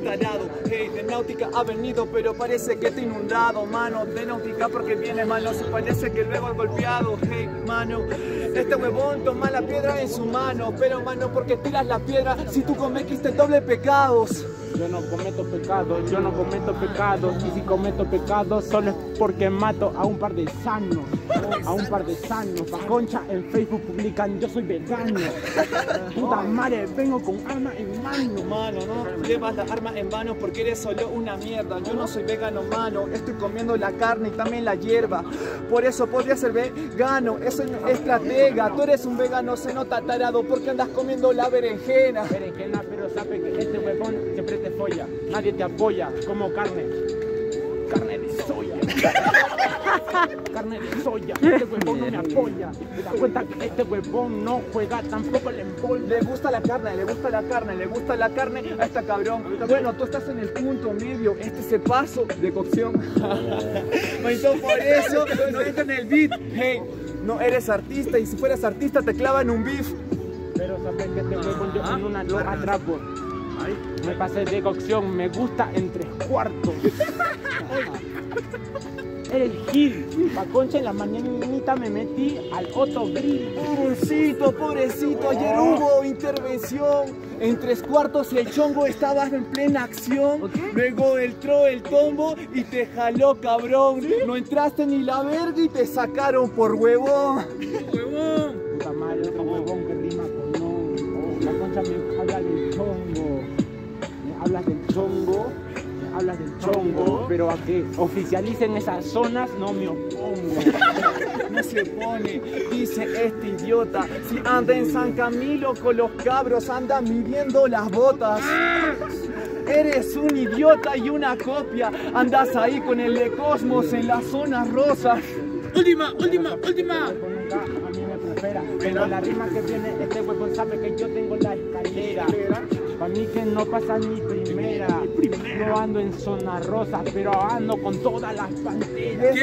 Tarado, hey, de náutica ha venido, pero parece que está inundado, mano. De náutica porque viene malo, se parece que luego ha golpeado, hey, mano. Este huevón toma la piedra en su mano, pero mano, porque tiras la piedra si tú cometiste doble pecados. Yo no cometo pecados, yo no cometo pecados y si cometo pecados solo es porque mato a un par de sanos, a un par de sanos. Pa' concha en Facebook publican yo soy vegano. Puta madre, vengo con arma en mano. Mano, no llevas la arma en mano porque eres solo una mierda. Yo no soy vegano, mano. Estoy comiendo la carne y también la hierba. Por eso podría ser vegano. Eso es estratega. Tú eres un vegano, se nota tarado porque andas comiendo la berenjena. Berenjena, pero sabe que este huevón siempre te folla. Nadie te apoya como carne. Carne de soya. carne de soya. Este huevón no me apoya. Te das cuenta que este huevón no juega tampoco el embol. Le gusta la carne, le gusta la carne, le gusta la carne a esta cabrón. Bueno, tú estás en el punto medio. Este es el paso de cocción. Manito, por eso no entra en el beat. Hey, no eres artista y si fueras artista te clavan un beef. Pero sabes que este huevón yo en una lo atrapo. Me pasé de cocción, me gusta en tres cuartos. Eres Gil. Pa' concha en la mañanita me metí al Otto Grill. Pobrecito, pobrecito, ayer hubo intervención. En tres cuartos el chongo estaba en plena acción. Luego entró el tombo y te jaló, cabrón. No entraste ni la verga y te sacaron por huevón. Puta madre, otro huevón que rima con no. La concha me habla del chongo. Me hablas del chongo. Hablas del chongo. Pero a que oficialicen esas zonas no me opongo. No se pone, dice este idiota. Si anda en San Camilo con los cabros, anda midiendo las botas. Eres un idiota y una copia. Andas ahí con el de Cosmos en las zonas rosas. Última, última, última. Pero la rima que viene, este huevón sabe que yo tengo la escalera. Para mí que no pasa ni primera. No ando en zona rosa, pero ando con todas las panteras.